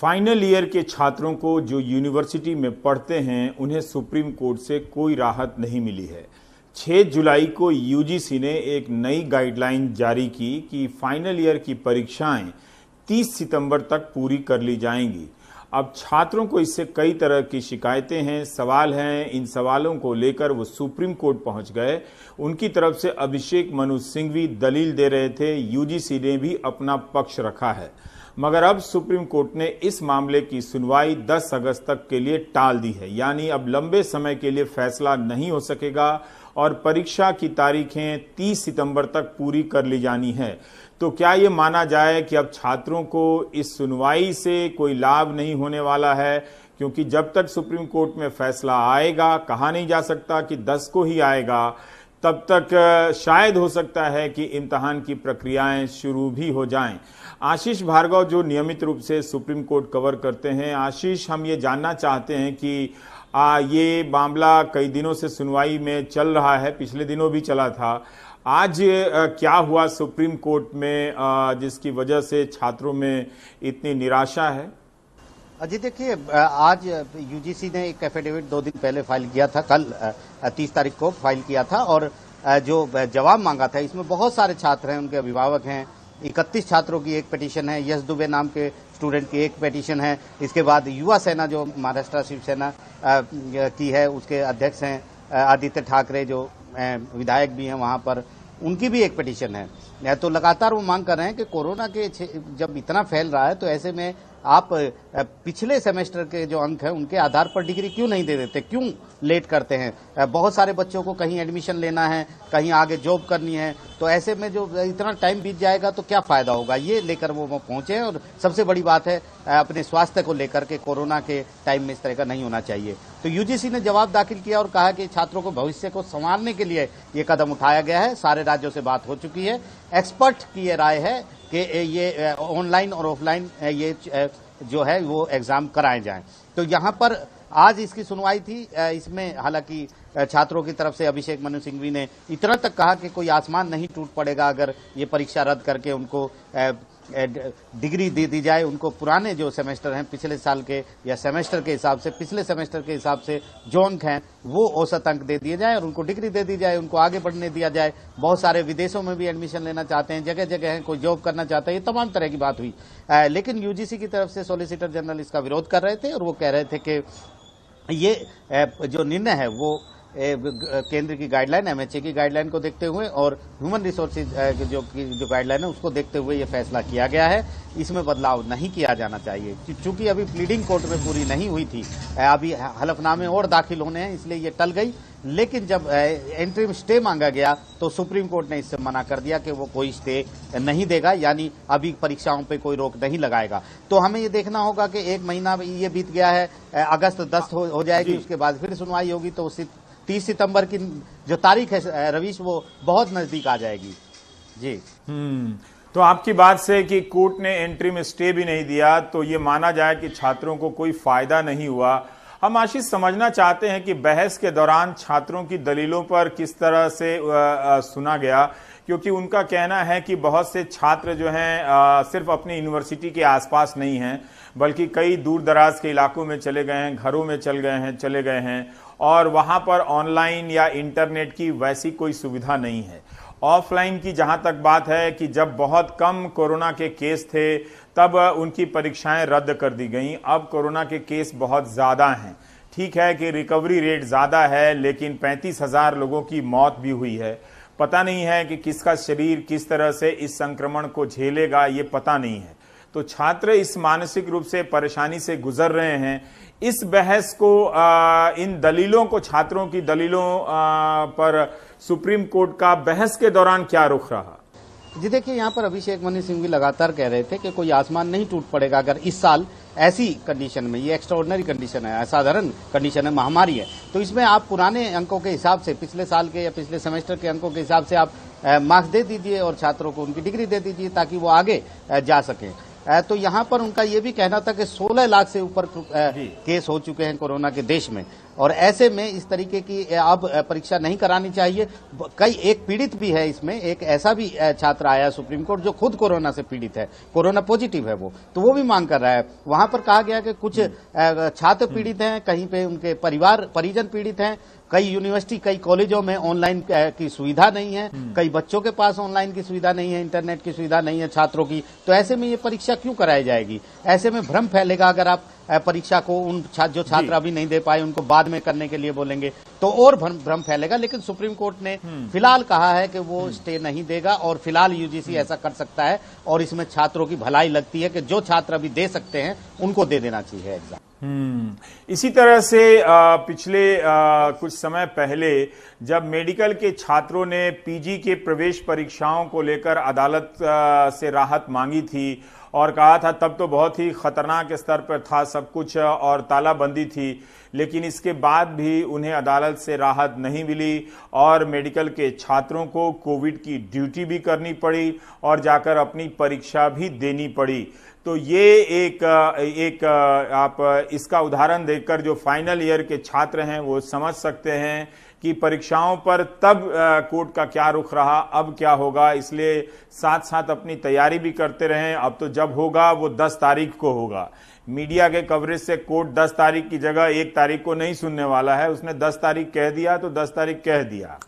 Final year के छात्रों को जो यूनिवर्सिटी में पढ़ते हैं, उन्हें सुप्रीम कोर्ट से कोई राहत नहीं मिली है। 6 जुलाई को यूजीसी ने एक नई गाइडलाइन जारी की कि फाइनल ईयर की परीक्षाएँ 30 सितंबर तक पूरी कर ली जाएँगी। अब छात्रों को इससे कई तरह की शिकायतें हैं, सवाल हैं। इन सवालों को लेकर वो सुप्रीम कोर्ट पहुँच गए। उनकी तरफ़ से अभिषेक मनु सिंघवी दलील दे रहे थे। यूजीसी ने भी अपना पक्ष रखा है। मगर अब सुप्रीम कोर्ट ने इस मामले की सुनवाई 10 अगस्त तक के लिए टाल दी है। यानी अब लंबे समय के लिए फैसला नहीं हो सकेगा और परीक्षा की तारीखें 30 सितंबर तक पूरी कर ली जानी है। तो क्या ये माना जाए कि अब छात्रों को इस सुनवाई से कोई लाभ नहीं होने वाला है? क्योंकि जब तक सुप्रीम कोर्ट में फैसला आएगा, कहा नहीं जा सकता कि 10 को ही आएगा। तब तक शायद हो सकता है कि इम्तहान की प्रक्रियाएँ शुरू भी हो जाएँ। आशीष भार्गव जो नियमित रूप से सुप्रीम कोर्ट कवर करते हैं आशीष हम ये जानना चाहते हैं कि आ, ये मामला कई दिनों से सुनवाई में चल रहा है पिछले दिनों भी चला था। आज क्या हुआ सुप्रीम कोर्ट में जिसकी वजह से छात्रों में इतनी निराशा है? जी देखिए आज यूजीसी ने एक एफिडेविट दो दिन पहले फ़ाइल किया था, कल तीस तारीख को फ़ाइल किया था और जो जवाब मांगा था, इसमें बहुत सारे छात्र हैं, उनके अभिभावक हैं, इकतीस छात्रों की एक पिटीशन है, यश दुबे नाम के स्टूडेंट की एक पिटीशन है, इसके बाद युवा सेना जो महाराष्ट्र शिवसेना की है, उसके अध्यक्ष हैं आदित्य ठाकरे जो विधायक भी हैं वहाँ पर, उनकी भी एक पिटीशन है। तो लगातार वो मांग कर रहे हैं कि कोरोना के जब इतना फैल रहा है तो ऐसे में आप पिछले सेमेस्टर के जो अंक हैं, उनके आधार पर डिग्री क्यों नहीं दे देते? क्यों लेट करते हैं? बहुत सारे बच्चों को कहीं एडमिशन लेना है, कहीं आगे जॉब करनी है तो ऐसे में जो इतना टाइम बीत जाएगा तो क्या फ़ायदा होगा? ये लेकर वो पहुँचे और सबसे बड़ी बात है अपने स्वास्थ्य को लेकर के कोरोना के टाइम में इस तरह का नहीं होना चाहिए। तो यूजीसी ने जवाब दाखिल किया और कहा कि छात्रों को भविष्य को संवारने के लिए ये कदम उठाया गया है। सारे राज्यों से बात हो चुकी है। एक्सपर्ट की ये राय है कि ये ऑनलाइन और ऑफलाइन ये जो है, वो एग्ज़ाम कराए जाएँ। तो यहाँ पर आज इसकी सुनवाई थी इसमें हालाँकि छात्रों की तरफ़ से अभिषेक मनु सिंघवी ने इतना तक कहा कि कोई आसमान नहीं टूट पड़ेगा अगर ये परीक्षा रद्द करके उनको डिग्री दे दी जाए उनको पुराने जो सेमेस्टर हैं, पिछले साल के या सेमेस्टर के हिसाब से, पिछले सेमेस्टर के हिसाब से जो अंक हैं वो औसत अंक दे दिए जाए और उनको डिग्री दे दी जाए, उनको आगे बढ़ने दिया जाए। बहुत सारे विदेशों में भी एडमिशन लेना चाहते हैं जगह जगह हैं, कोई जॉब करना चाहता है, ये तमाम तरह की बात हुई। लेकिन यूजीसी की तरफ़ से सोलिसिटर जनरल इसका विरोध कर रहे थे और वो कह रहे थे कि ये जो निर्णय है वो केंद्र की गाइडलाइन एमएचए की गाइडलाइन को देखते हुए और ह्यूमन रिसोर्सेज जो जो गाइडलाइन है उसको देखते हुए ये फैसला किया गया है। इसमें बदलाव नहीं किया जाना चाहिए। चूँकि अभी प्लीडिंग कोर्ट में पूरी नहीं हुई थी अभी हलफनामे और दाखिल होने हैं इसलिए ये टल गई। लेकिन जब एंट्री स्टे मांगा गया तो सुप्रीम कोर्ट ने इससे मना कर दिया कि वो कोई स्टे नहीं देगा यानी अभी परीक्षाओं पे कोई रोक नहीं लगाएगा। तो हमें ये देखना होगा कि एक महीना ये बीत गया है अगस्त दस हो, हो जाएगी उसके बाद फिर सुनवाई होगी तो तीस सितंबर की जो तारीख है रवीश वो बहुत नज़दीक आ जाएगी। जी। हम्म। तो आपकी बात से कि कोर्ट ने एंट्री में स्टे भी नहीं दिया तो ये माना जाए कि छात्रों को कोई फ़ायदा नहीं हुआ। हम आशीष समझना चाहते हैं कि बहस के दौरान छात्रों की दलीलों पर किस तरह से आ, आ, सुना गया क्योंकि उनका कहना है कि बहुत से छात्र जो हैं सिर्फ़ अपनी यूनिवर्सिटी के आसपास नहीं हैं बल्कि कई दूर दराज के इलाकों में चले गए हैं घरों में चल गए हैं चले गए हैं और वहाँ पर ऑनलाइन या इंटरनेट की वैसी कोई सुविधा नहीं है। ऑफलाइन की जहाँ तक बात है कि जब बहुत कम कोरोना के केस थे, तब उनकी परीक्षाएँ रद्द कर दी गई। अब कोरोना के केस बहुत ज़्यादा हैं। ठीक है कि रिकवरी रेट ज़्यादा है, लेकिन पैंतीस हज़ार लोगों की मौत भी हुई है। पता नहीं है कि किसका शरीर किस तरह से इस संक्रमण को झेलेगा, ये पता नहीं है। तो छात्र इस मानसिक रूप से परेशानी से गुजर रहे हैं। इस बहस को इन दलीलों को, छात्रों की दलीलों पर सुप्रीम कोर्ट का बहस के दौरान क्या रुख रहा? जी देखिए, यहाँ पर अभिषेक मनी सिंह भी लगातार कह रहे थे कि कोई आसमान नहीं टूट पड़ेगा अगर इस साल ऐसी कंडीशन में, ये एक्स्ट्राऑर्डनरी कंडीशन है, असाधारण कंडीशन है, महामारी है। तो इसमें आप पुराने अंकों के हिसाब से, पिछले साल के या पिछले सेमेस्टर के अंकों के हिसाब से आप मार्क्स दे दीजिए और छात्रों को उनकी डिग्री दे दीजिए ताकि वो आगे जा सकें। तो यहाँ पर उनका ये भी कहना था कि 16 लाख से ऊपर केस हो चुके हैं कोरोना के देश में। और ऐसे में इस तरीके की अब परीक्षा नहीं करानी चाहिए। कई एक पीड़ित भी है इसमें एक ऐसा भी छात्र आया सुप्रीम कोर्ट जो खुद कोरोना से पीड़ित है। कोरोना पॉजिटिव है वो। तो वो भी मांग कर रहा है। वहाँ पर कहा गया कि कुछ छात्र पीड़ित हैं कहीं पे उनके परिवार परिजन पीड़ित हैं। कई यूनिवर्सिटी कई कॉलेजों में ऑनलाइन की सुविधा नहीं है। हम्म। कई बच्चों के पास ऑनलाइन की सुविधा नहीं है इंटरनेट की सुविधा नहीं है छात्रों की। तो ऐसे में ये परीक्षा क्यों कराई जाएगी? ऐसे में भ्रम फैलेगा अगर आप परीक्षा को उन छात्र जो छात्र अभी नहीं दे पाए उनको बाद में करने के लिए बोलेंगे। तो और भ्रम फैलेगा लेकिन सुप्रीम कोर्ट ने हम्म। फ़िलहाल कहा है कि वो हम्म। स्टे नहीं देगा और फ़िलहाल यूजीसी ऐसा कर सकता है और इसमें छात्रों की भलाई लगती है कि जो छात्र अभी दे सकते हैं उनको दे देना चाहिए एग्ज़ाम हम्म इसी तरह से पिछले कुछ समय पहले जब मेडिकल के छात्रों ने पीजी के प्रवेश परीक्षाओं को लेकर अदालत से राहत मांगी थी और कहा था, तब तो बहुत ही खतरनाक स्तर पर था सब कुछ और तालाबंदी थी, लेकिन इसके बाद भी उन्हें अदालत से राहत नहीं मिली और मेडिकल के छात्रों को कोविड की ड्यूटी भी करनी पड़ी और जाकर अपनी परीक्षा भी देनी पड़ी। तो ये एक एक, आप इसका उदाहरण देखकर जो फाइनल ईयर के छात्र हैं वो समझ सकते हैं कि परीक्षाओं पर तब कोर्ट का क्या रुख रहा, अब क्या होगा? इसलिए साथ साथ अपनी तैयारी भी करते रहें। अब तो जब होगा, वो 10 तारीख को होगा। मीडिया के कवरेज से कोर्ट 10 तारीख की जगह एक तारीख को नहीं सुनने वाला है। उसने 10 तारीख कह दिया तो 10 तारीख कह दिया।